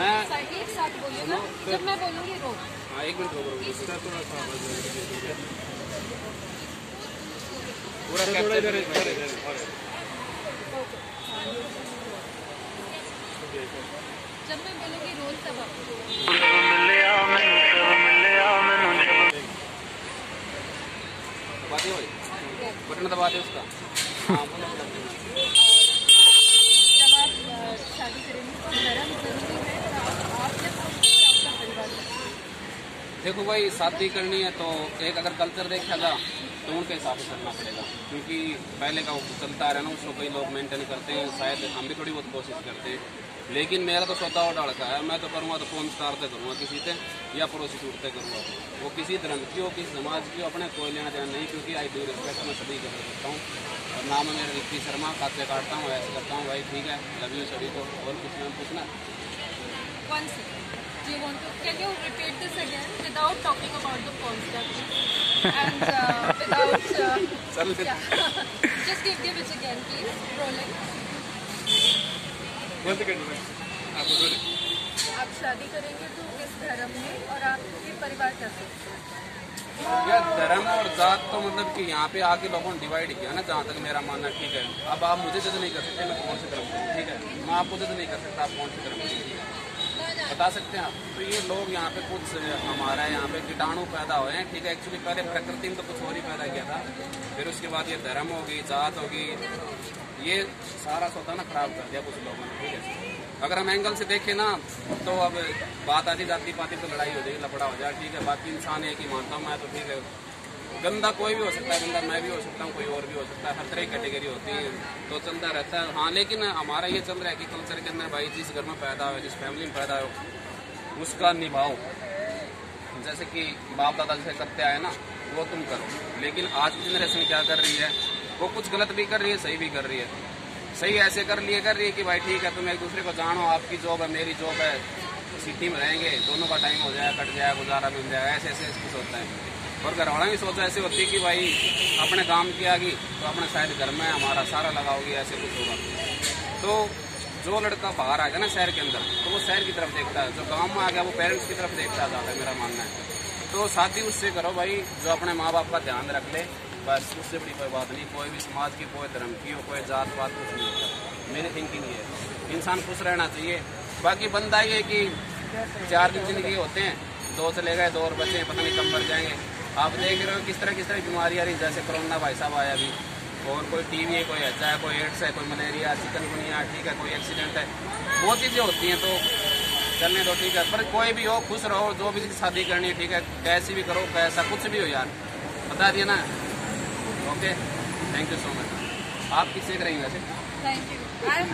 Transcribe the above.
मैं एक साथ बोलिएगा। जब मैं बोलूँगी रो। हाँ एक मिनट रोको रोको इसका थोड़ा सा आवाज़ पूरा थोड़ा इधर इधर इधर जब मैं बोलूँगी रोल तब आप भाई बटन दबा दे उसका। हाँ बोलो जब आप अ, शादी करेंगे तो धर्म ज़रूरी है और आप- आपने सोचा कि आपका परिवार कैसा है? देखो भाई शादी करनी है तो एक अगर कल्चर देखा जा तो उनके हिसाब से चलना पड़ेगा। क्योंकि पहले का चलता आ रहा ना, उसको कई लोग मेंटेन करते हैं, शायद हम भी थोड़ी बहुत कोशिश करते हैं। लेकिन मेरा तो स्वतः और लड़का है मैं तो करूँगा तो फ़ोन स्टार से करूँगा किसी से, या पड़ोसी सूट से करूँगा। वो किसी धर्म की हो, किसी समाज की हो, अपने कोई लेना देना नहीं, क्योंकि आई डू रिस्पेक्ट मैं सभी कर सकता हूँ। और नाम है मेरा रिक्की शर्मा खाते काटता हूँ, ऐसे करता हूँ, भाई ठीक है, लव यू सभी को, और कुछ नाम पूछना. Do you want to? Can you repeat this again without talking about the porn? And uh, without. Uh, yeah. Just give the pitch again, please. Rolling. आप शादी करेंगे तो किस धर्म में और आपके परिवार कैसे यार धर्म और जात तो मतलब कि यहाँ पे आके लोगों ने डिवाइड किया ना जहाँ तक मेरा मानना ठीक है अब आप मुझे जज नहीं कर सकते मैं कौन से धर्म ठीक है मैं आपको जज नहीं कर सकता आप कौन से धर्म ठीक है बता सकते हैं आप? तो ये लोग यहाँ पे कुछ, हमारा यहाँ पे कीटाणु पैदा हुए हैं, ठीक है? एक्चुअली पहले प्रकृति में तो कुछ और ही पैदा किया था। फिर उसके बाद ये धर्म होगी, जात होगी, ये सारा सोता ना खराब कर दिया कुछ लोगों ने, ठीक है? अगर हम एंगल से देखें ना तो अब बात आती जाती पाती तो लड़ाई हो जाएगी लपड़ा हो जाए, ठीक है? बाकी इंसान एक ही मानता हूँ मैं तो ठीक है? गंदा कोई भी हो सकता है, गंदा मैं भी हो सकता हूँ, कोई और भी हो सकता है, हर तरह की कैटेगरी होती है तो चलता रहता है। हाँ लेकिन हमारा ये चल रहा है कि कल्चर के अंदर भाई जिस घर में पैदा हो, जिस फैमिली में पैदा हो, उसका निभाओ। जैसे कि बाप दादा जैसे करते आए ना, वो तुम करो। लेकिन आज की जनरेशन क्या कर रही है? वो कुछ गलत भी कर रही है, सही भी कर रही है। सही ऐसे कर लिए, कर रही है कि भाई ठीक है, तुम एक दूसरे को जानो, आपकी जॉब है, मेरी जॉब है सिटी में रहेंगे, दोनों का टाइम हो जाए कट जाए गुजारा मिल जाए ऐसे ऐसे कुछ होता है। और घर वाला भी सोच ऐसे होती कि भाई अपने काम की आगी तो अपने शायद घर में हमारा सारा लगाओगी ऐसे कुछ होगा। तो जो लड़का बाहर आ गया ना शहर के अंदर तो वो शहर की तरफ़ देखता है, जो गाँव में आ गया वो पेरेंट्स की तरफ़ देखता है ज़्यादा मेरा मानना है। तो शादी उससे करो भाई, जो अपने माँ बाप का ध्यान रख ले, बस उससे बड़ी कोई बात नहीं, कोई भी समाज की, कोई धर्म की हो, कोई जात पात कुछ नहीं होता। मेरी थिंकिंग ये है। इंसान खुश रहना चाहिए। बाकी बंदा ये कि चार दिन ज़िंदगी होते हैं, दो चले गए, दो और बचे पता नहीं कम मर जाएँगे। आप देख रहे हो किस तरह किस तरह बीमारी आ रही है, जैसे कोरोना भाई साहब आया अभी। और कोई टीवी है कोई अच्छा है कोई एड्स है कोई मलेरिया चिकनगुनिया ठीक है कोई एक्सीडेंट है। बहुत चीज़ें होती हैं तो चलने दो ठीक है। पर कोई भी हो खुश रहो जो भी शादी करनी है ठीक है कैसी भी करो कैसा कुछ भी हो यार। बता दिया ना? Okay thank you so much आप किससे करेंगे वैसे? You. I'm